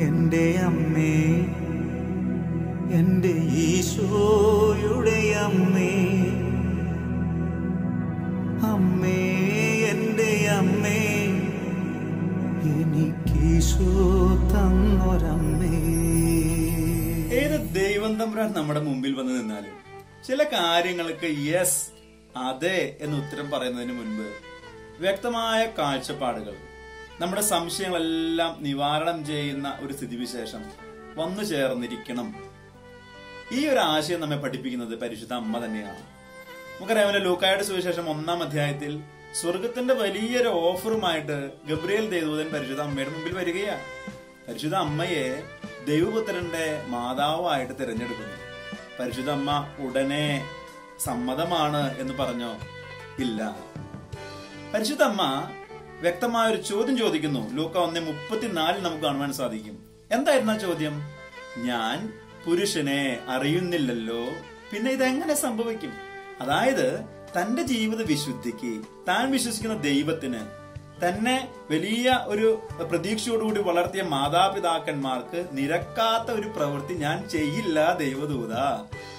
എന്റെ അമ്മേ എന്റെ ഈശോയുടെ അമ്മേ. അമ്മേ എന്റെ അമ്മേ എനിക്കീശോ തന്നൊരമ്മേ. ഏത് ദൈവം തമ്പുരാൻ നമ്മുടെ മുമ്പിൽ വന്ന് നിന്നാലും ചില കാര്യങ്ങൾക്ക് യെസ് അതെ എന്ന് ഉത്തരം പറയുന്നതിന് മുൻപ് വ്യക്തമായ കാഴ്ചപ്പാടുകൾ നമ്മുടെ സംശയങ്ങളെല്ലാം നിവാരണം ചെയ്യുന്ന ഒരു സ്ഥിതിവിശേഷം. വന്നു ചേർന്നിരിക്കണം. ഈ ഒരു ആശയം നമ്മെ പഠിപ്പിക്കുന്നത് പരിശുദ്ധ അമ്മ തന്നെയാണ്. നമുക്കറിയാമല്ലോ ലൂക്കായുടെ സുവിശേഷം ഒന്നാം അധ്യായത്തിൽ സ്വർഗത്തിന്റെ വലിയൊരു ഓഫറുമായിട്ട് ഗബ്രിയേൽ ദേവദൂതൻ പരിശുദ്ധ അമ്മയുടെ മുമ്പിൽ വരികയാണ്. പരിശുദ്ധ അമ്മയെ ദൈവപുത്രന്റെ മാതാവായിട്ട് തിരഞ്ഞെടുക്കുന്നു. പരിശുദ്ധ അമ്മ ഉടനെ സമ്മതമാണ് എന്ന് പറഞ്ഞോ? ഇല്ല. പരിശുദ്ധ അമ്മ വ്യക്തമായ ഒരു ചോദ്യം ചോദിക്കുന്നു. ലൂക്ക ഒന്ന് മുപ്പത്തിനാലിൽ നമുക്ക് കാണുവാൻ സാധിക്കും. എന്തായിരുന്നു ആ ചോദ്യം? ഞാൻ പുരുഷനെ അറിയുന്നില്ലല്ലോ. പിന്നെ ഇതെങ്ങനെ സംഭവിക്കും? അതായത് തന്റെ ജീവിത വിശുദ്ധിക്ക് താൻ വിശ്വസിക്കുന്ന ദൈവത്തിന് തന്നെ വലിയ ഒരു പ്രതീക്ഷയോടുകൂടി വളർത്തിയ മാതാപിതാക്കന്മാർക്ക് നിരക്കാത്ത ഒരു പ്രവൃത്തി ഞാൻ ചെയ്യില്ല ദൈവദൂത.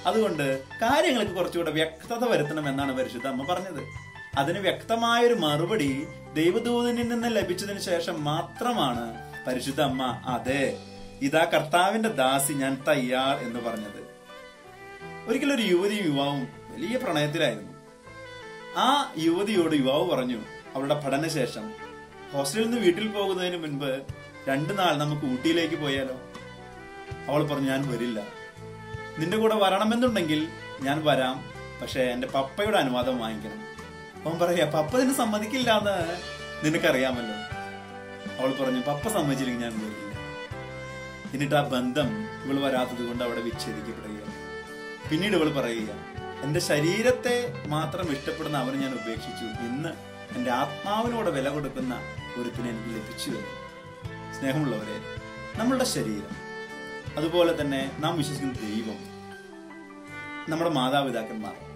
അതുകൊണ്ട് കാര്യങ്ങൾക്ക് കുറച്ചുകൂടെ വ്യക്തത വരുത്തണം എന്നാണ് പരിശുദ്ധ അമ്മ പറഞ്ഞത്. അതിന് വ്യക്തമായൊരു മറുപടി ദൈവദൂതനിൽ നിന്ന് ലഭിച്ചതിന് ശേഷം മാത്രമാണ് പരിശുദ്ധ അമ്മ അതെ ഇതാ കർത്താവിന്റെ ദാസി ഞാൻ തയ്യാർ എന്ന് പറഞ്ഞത്. ഒരിക്കലും ഒരു യുവതിയും യുവാവും വലിയ പ്രണയത്തിലായിരുന്നു. ആ യുവതിയോട് യുവാവ് പറഞ്ഞു അവളുടെ പഠനശേഷം ഹോസ്റ്റലിൽ നിന്ന് വീട്ടിൽ പോകുന്നതിന് മുൻപ് രണ്ടു നാൾ നമുക്ക് ഊട്ടിയിലേക്ക് പോയാലോ? അവൾ പറഞ്ഞു ഞാൻ വരില്ല. നിന്റെ കൂടെ വരണമെന്നുണ്ടെങ്കിൽ ഞാൻ വരാം പക്ഷേ എന്റെ പപ്പയുടെ അനുവാദം വാങ്ങിക്കണം. അവൻ പറയാ പപ്പ നിന്നെ സമ്മതിക്കില്ല എന്ന് നിനക്കറിയാമല്ലോ. അവൾ പറഞ്ഞു പപ്പ സമ്മതിച്ചില്ലെങ്കിൽ ഞാൻ വരില്ല എന്നിട്ട് ആ ബന്ധം ഇവൾ വരാത്തത് കൊണ്ട് അവിടെ വിച്ഛേദിക്കപ്പെടുകയാണ്. പിന്നീട് ഇവൾ പറയുക എന്റെ ശരീരത്തെ മാത്രം ഇഷ്ടപ്പെടുന്ന അവനെ ഞാൻ ഉപേക്ഷിച്ചു. ഇന്ന് എന്റെ ആത്മാവിനോട് വില കൊടുക്കുന്ന ഒരുത്തിനെ എനിക്ക് ലഭിച്ചു എന്ന്. സ്നേഹമുള്ളവരെ നമ്മളുടെ ശരീരം അതുപോലെ തന്നെ നാം വിശ്വസിക്കുന്ന ദൈവം നമ്മുടെ മാതാപിതാക്കന്മാർ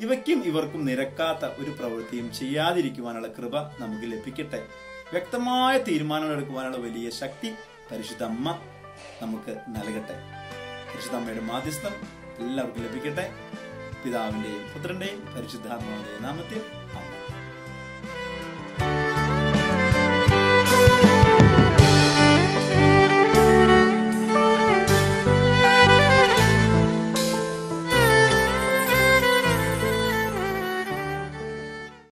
ഇവയ്ക്കും ഇവർക്കും നിരക്കാത്ത ഒരു പ്രവൃത്തിയും ചെയ്യാതിരിക്കുവാനുള്ള കൃപ നമുക്ക് ലഭിക്കട്ടെ. വ്യക്തമായ തീരുമാനങ്ങൾ എടുക്കുവാനുള്ള വലിയ ശക്തി പരിശുദ്ധ അമ്മ നമുക്ക് നൽകട്ടെ. പരിശുദ്ധ അമ്മയുടെ മാധ്യസ്ഥം എല്ലാവർക്കും ലഭിക്കട്ടെ. പിതാവിന്റെയും പുത്രന്റെയും പരിശുദ്ധാത്മാവിന്റെയും നാമത്തിൽ